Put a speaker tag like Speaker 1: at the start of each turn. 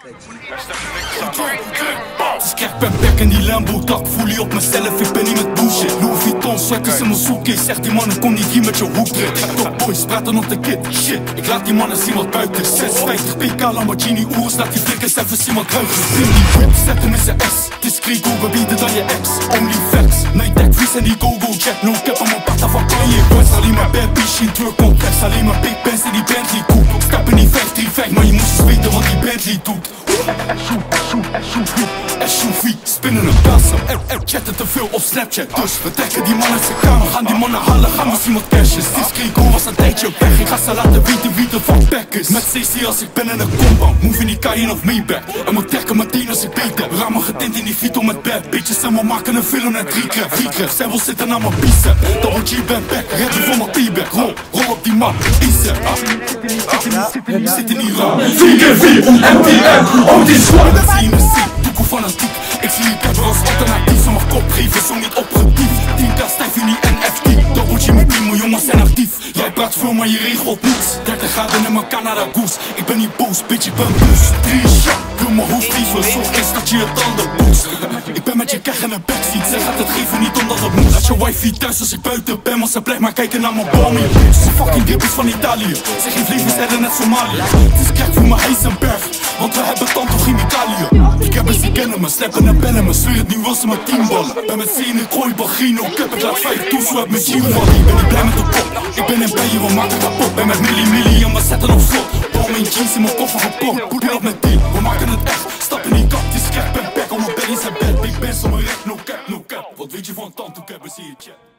Speaker 1: Krijg ben back in die Lambo dak Voel op mezelf, ik ben niet met bullshit. Louis Vuitton, sweaters in mijn zoekcase Zeg die mannen, kom niet hier met je hoekrit Top boys, praten op de kid, shit Ik laat die mannen zien wat buiten 56 PK, Lamborghini, oers Laat die flikkers even zien wat ruikt Spin die whip, zet hem in zijn S Discreet, we bieden dan je ex. Only facts, night deck, vries en die go-go jet No cap, aan mijn pata van Kanye Boys, alleen maar bad bitch in complex. Alleen maar big bands in die Bentley Bentley doet. SUV, spinnen een kassen Chatten te veel op Snapchat. Dus we dekken die mannen zijn kamer. Gaan die mannen halen, gaan zien wat cash is. Discreet, was een tijdje weg. Ik ga ze laten weten wie de fuck back is. Met CC als ik ben in een compound Move in die Cayenne of Maybach. En moet dekken meteen als ik beter. Ramen getint in die Vito met bad bitches En we maken een film keer. Vier keer, zij wil zitten aan mijn bicep. Double G ben back, ready voor mijn t-back op die man, Isep ah. Zit in die ram 4x4, MTM, oh die squad Dat zie je me zien, doekoe fanatiek Ik zie je capper als alternatief. Van mijn kop geven, zo niet operatief. 10k stijf in die NFT Double G met 10 miljoen jongens zijn actief. Jij praat veel maar je regelt niets. 30 graden in mijn Canada goose. Ik ben niet boos, bitch ik ben boos 3 shot, wil mijn hoofd liever Zorg eens dat je het ander boost Ik ben met je keg in een backseat. Zij gaat het geven niet omdat het je wifi thuis als ik buiten ben Maar ze blijft maar kijken naar mijn balmy Ze fucking dip is van Italië. Ze geeft levensstijlen net Somalië. Het is kijk voor mijn Heisenberg Want we hebben tand toch chemicaliën. Ik heb ze kennen me, snappen en bellen me Zweer het nu was ze mijn teamballen Ben met z'n ik gooi bagino Ik heb het laat vijf toe, zo heb mijn G-man Ik ben niet blij met de pop Ik ben in bijen, we maken kapot. Ben met milli milli en we zetten op slot. Mijn jeans in mijn koffer gepompt Poeder op maken see you check.